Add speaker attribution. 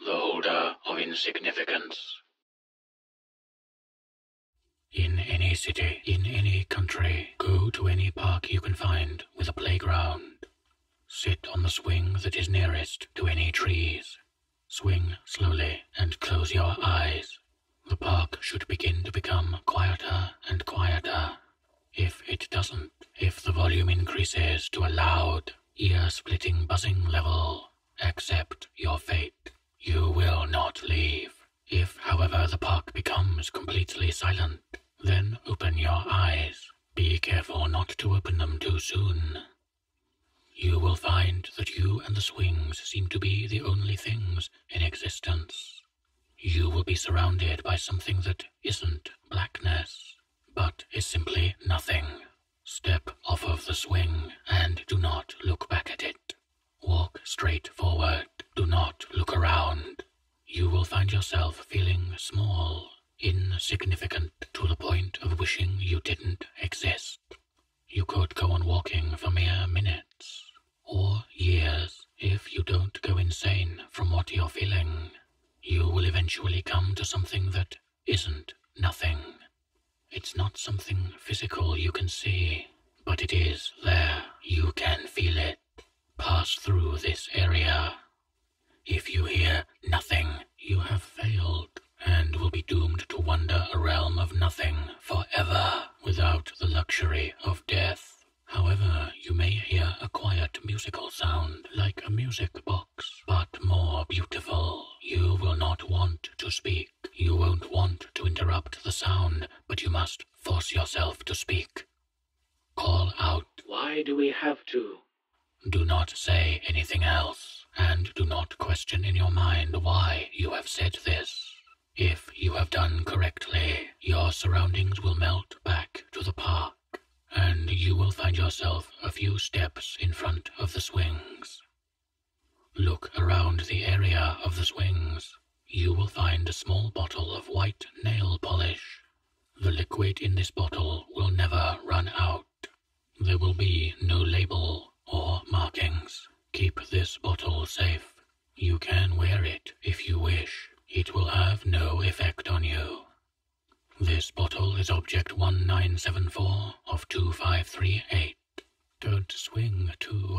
Speaker 1: the uh, holder of insignificance. In any city, in any country, go to any park you can find with a playground. Sit on the swing that is nearest to any trees. Swing slowly and close your eyes. The park should begin to become quieter and quieter. If it doesn't, if the volume increases to a loud, ear splitting buzzing level, accept However, the park becomes completely silent, then open your eyes. Be careful not to open them too soon. You will find that you and the swings seem to be the only things in existence. You will be surrounded by something that isn't blackness, but is simply nothing. Step off of the swing and do not look back at it. Walk straight forward. Do not look around. Will find yourself feeling small, insignificant to the point of wishing you didn't exist. You could go on walking for mere minutes or years if you don't go insane from what you're feeling. You will eventually come to something that isn't nothing. It's not something physical you can see, but it is there. You can feel it. Pass through this area. If you hear nothing, you have failed and will be doomed to wander a realm of nothing forever without the luxury of death. However, you may hear a quiet musical sound like a music box, but more beautiful. You will not want to speak. You won't want to interrupt the sound, but you must force yourself to speak. Call out.
Speaker 2: Why do we have to?
Speaker 1: Do not say anything else, and question in your mind why you have said this. If you have done correctly, your surroundings will melt back to the park, and you will find yourself a few steps in front of the swings. Look around the area of the swings. You will find a small bottle of white nail polish. The liquid in this bottle will never run out. There will be no label no effect on you. This bottle is object 1974 of 2538. Don't swing too.